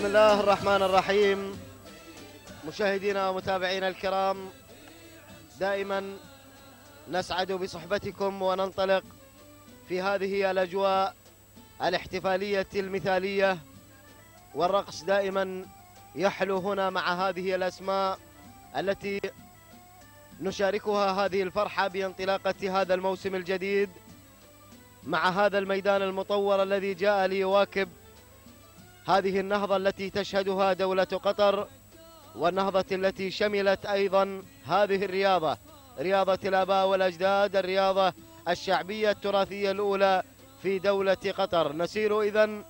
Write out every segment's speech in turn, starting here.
بسم الله الرحمن الرحيم. مشاهدينا ومتابعينا الكرام دائما نسعد بصحبتكم وننطلق في هذه الأجواء الاحتفالية المثالية والرقص دائما يحلو هنا مع هذه الأسماء التي نشاركها هذه الفرحة بانطلاقة هذا الموسم الجديد مع هذا الميدان المطور الذي جاء ليواكب هذه النهضة التي تشهدها دولة قطر والنهضة التي شملت أيضا هذه الرياضة رياضة الآباء والأجداد الرياضة الشعبية التراثية الأولى في دولة قطر. نسير إذا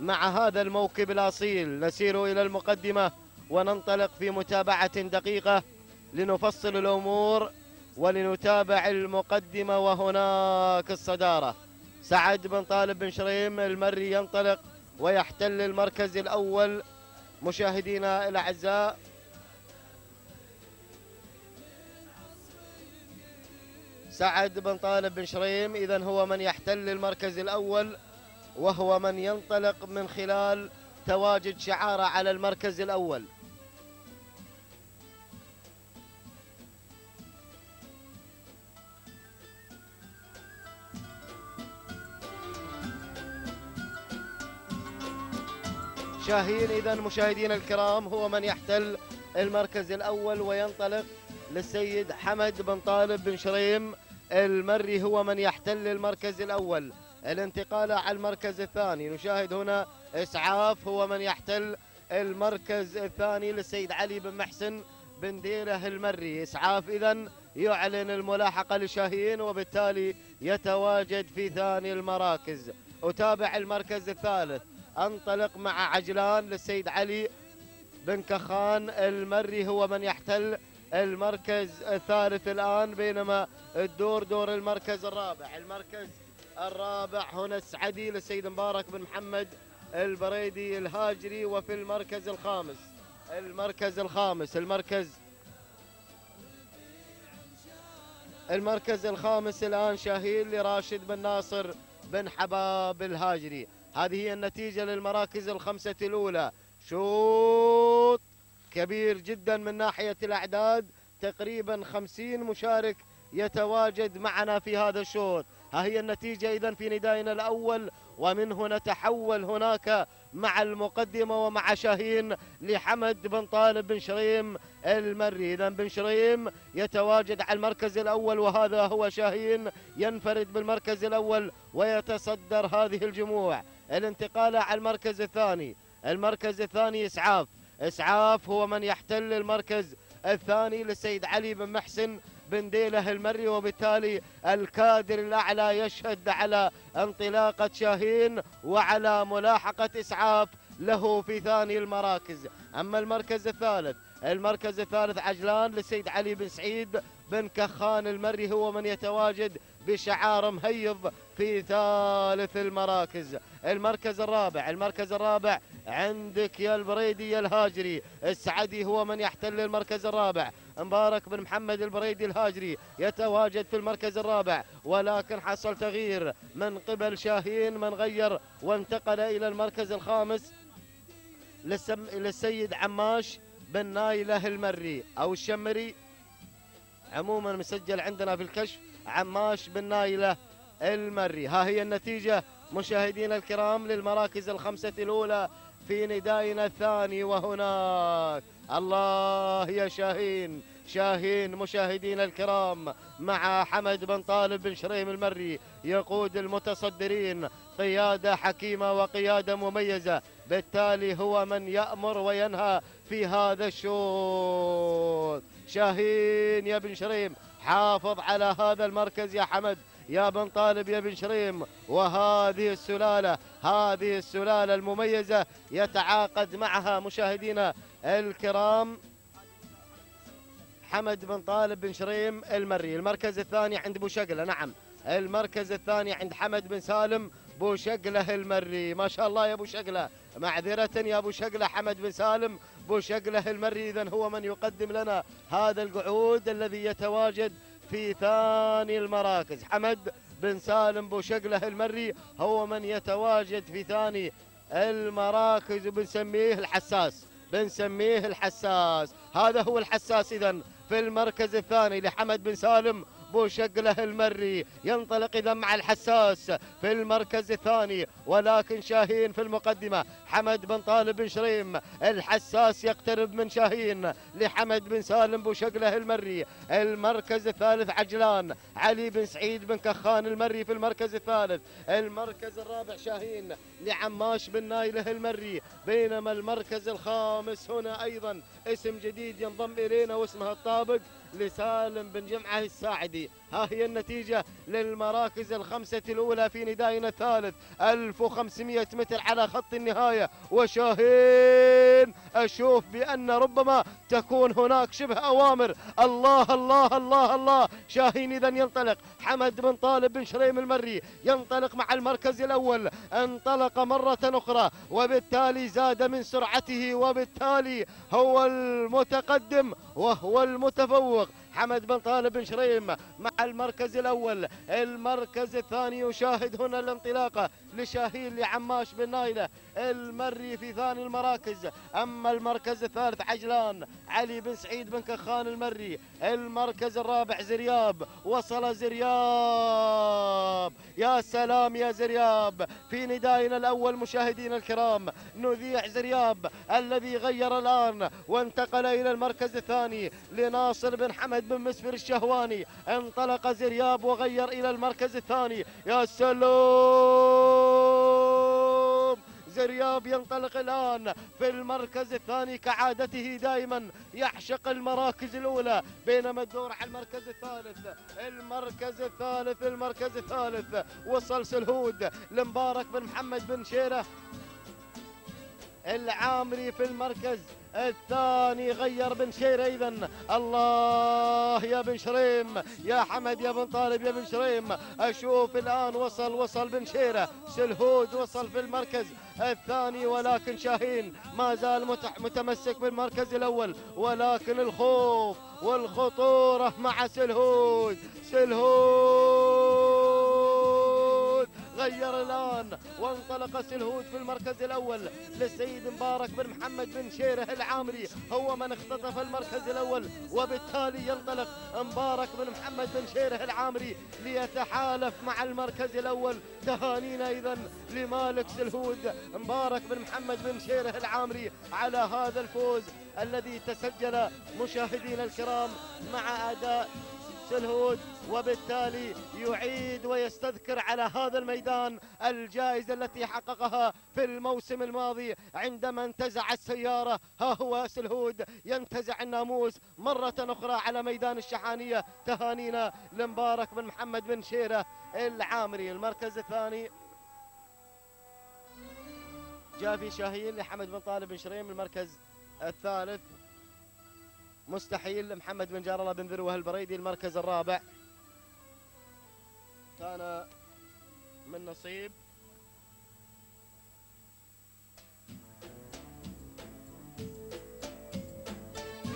مع هذا الموكب الأصيل. نسير إلى المقدمة وننطلق في متابعة دقيقة لنفصل الأمور ولنتابع المقدمة وهناك الصدارة. سعد بن طالب بن شريم المري ينطلق. ويحتل المركز الأول مشاهدينا الأعزاء. سعد بن طالب بن شريم إذا هو من يحتل المركز الأول وهو من ينطلق من خلال تواجد شعاره على المركز الأول. شاهين إذا مشاهدينا الكرام هو من يحتل المركز الأول وينطلق للسيد حمد بن طالب بن شريم المري هو من يحتل المركز الأول. الانتقال على المركز الثاني. نشاهد هنا إسعاف هو من يحتل المركز الثاني للسيد علي بن محسن بن ديره المري. إسعاف إذا يعلن الملاحقة لشاهين وبالتالي يتواجد في ثاني المراكز. أتابع المركز الثالث. انطلق مع عجلان للسيد علي بن كخان المري هو من يحتل المركز الثالث الآن بينما الدور دور المركز الرابع. المركز الرابع هنا السعدي للسيد مبارك بن محمد البريدي الهاجري وفي المركز الخامس. المركز الخامس المركز المركز الخامس الآن شاهين لراشد بن ناصر بن حباب الهاجري. هذه هي النتيجة للمراكز الخمسة الأولى. شوط كبير جدا من ناحية الأعداد. تقريبا خمسين مشارك يتواجد معنا في هذا الشوط. ها هي النتيجة إذا في ندائنا الأول ومنه نتحول هناك مع المقدمة ومع شاهين لحمد بن طالب بن شريم المري. إذا بن شريم يتواجد على المركز الأول وهذا هو شاهين ينفرد بالمركز الأول ويتصدر هذه الجموع. الانتقال على المركز الثاني. المركز الثاني إسعاف. إسعاف هو من يحتل المركز الثاني للسيد علي بن محسن بن ديله المري وبالتالي الكادر الأعلى يشهد على انطلاقة شاهين وعلى ملاحقة إسعاف له في ثاني المراكز. أما المركز الثالث المركز الثالث عجلان للسيد علي بن سعيد بن كخان المري هو من يتواجد بشعار مهيض في ثالث المراكز. المركز الرابع المركز الرابع عندك يا البريدي يا الهاجري السعدي هو من يحتل المركز الرابع مبارك بن محمد البريدي الهاجري يتواجد في المركز الرابع ولكن حصل تغيير من قبل شاهين من غير وانتقل إلى المركز الخامس. للسيد عماش بن نايلة المري أو الشمري عموما مسجل عندنا في الكشف عماش بن نايلة المري. ها هي النتيجة. مشاهدينا الكرام للمراكز الخمسة الأولى في ندائنا الثاني وهناك. الله يا شاهين. شاهين مشاهدينا الكرام. مع حمد بن طالب بن شريم المري يقود المتصدرين. قيادة حكيمة وقيادة مميزة. بالتالي هو من يأمر وينهى في هذا الشوط. شاهين يا بن شريم حافظ على هذا المركز يا حمد. يا بن طالب يا بن شريم وهذه السلالة هذه السلالة المميزة يتعاقد معها مشاهدينا الكرام حمد بن طالب بن شريم المري. المركز الثاني عند بوشقلة نعم. المركز الثاني عند حمد بن سالم بوشقلة المري. ما شاء الله يا بوشقلة معذرة يا بوشقلة حمد بن سالم بوشقلة المري. إذا هو من يقدم لنا هذا القعود الذي يتواجد في ثاني المراكز. حمد بن سالم بوشقله المري هو من يتواجد في ثاني المراكز وبنسميه الحساس. بنسميه الحساس. هذا هو الحساس إذا في المركز الثاني لحمد بن سالم بوشقله المري ينطلق إذا مع الحساس في المركز الثاني ولكن شاهين في المقدمة. حمد بن طالب بن شريم الحساس يقترب من شاهين. لحمد بن سالم بوشقله المري المركز الثالث عجلان. علي بن سعيد بن كخان المري في المركز الثالث. المركز الرابع شاهين لعماش بن نايله المري. بينما المركز الخامس هنا أيضا اسم جديد ينضم إلينا واسمه الطابق. لسالم بن جمعة الساعدي. ها هي النتيجة للمراكز الخمسة الأولى في ندائنا الثالث. 1500 متر على خط النهاية. وشاهين أشوف بأن ربما تكون هناك شبه أوامر. الله الله الله الله. شاهين إذا ينطلق. حمد بن طالب بن شريم المري ينطلق مع المركز الأول. انطلق مرة أخرى وبالتالي زاد من سرعته وبالتالي هو المتقدم وهو المتفوق. حمد بن طالب بن شريم مع المركز الأول. المركز الثاني يشاهد هنا الانطلاقة لشاهين لعماش بن نايلة المري في ثاني المراكز. أما المركز الثالث عجلان علي بن سعيد بن كخان المري. المركز الرابع زرياب وصل زرياب. يا سلام يا زرياب في ندائنا الأول مشاهدينا الكرام نذيع زرياب الذي غير الآن وانتقل إلى المركز الثاني لناصر بن حمد بن مسفر الشهواني. انطلق زرياب وغير إلى المركز الثاني. يا سلام! زرياب ينطلق الآن في المركز الثاني كعادته دائما. يعشق المراكز الأولى بينما الدور على المركز الثالث. المركز الثالث المركز الثالث. وصل سلهود لمبارك بن محمد بن شيرة. العامري في المركز الثاني غير بن شير أيضا الله يا بن شريم يا حمد يا بن طالب يا بن شريم. أشوف الآن وصل وصل بن شيره سلهود وصل في المركز الثاني ولكن شاهين ما زال متمسك بالمركز الأول. ولكن الخوف والخطورة مع سلهود سلهود غير الآن وانطلق سلهود في المركز الأول للسيد مبارك بن محمد بن شيره العامري. هو من اختطف المركز الأول وبالتالي ينطلق مبارك بن محمد بن شيره العامري ليتحالف مع المركز الأول. تهانينا إذا لمالك سلهود مبارك بن محمد بن شيره العامري على هذا الفوز الذي تسجل مشاهدينا الكرام مع أداء سلهود وبالتالي يعيد ويستذكر على هذا الميدان الجائزة التي حققها في الموسم الماضي عندما انتزع السيارة. ها هو سلهود ينتزع الناموس مرة أخرى على ميدان الشحانية. تهانينا لمبارك بن محمد بن شيرة العامري. المركز الثاني. جافي شاهين لحمد بن طالب بن شريم. المركز الثالث. مستحيل محمد بن جار الله بن ذروه البريدي المركز الرابع. كان من نصيب.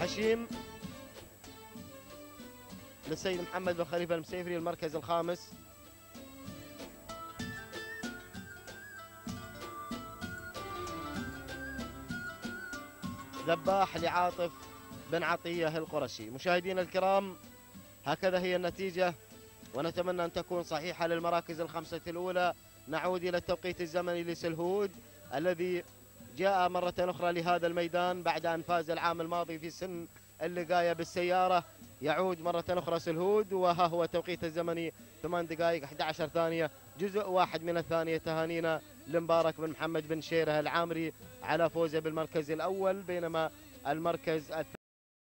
حشيم للسيد محمد بن خليفة المسيفري المركز الخامس. ذباح لعاطف بن عطية القرشي. مشاهدينا الكرام هكذا هي النتيجة ونتمنى أن تكون صحيحة للمراكز الخمسة الأولى. نعود إلى التوقيت الزمني لسلهود الذي جاء مرة أخرى لهذا الميدان بعد أن فاز العام الماضي في سن اللقاية بالسيارة. يعود مرة أخرى سلهود وها هو التوقيت الزمني. 8 دقائق 11 ثانية جزء واحد من الثانية. تهانينا لمبارك بن محمد بن شيره العامري على فوزه بالمركز الأول بينما المركز الثاني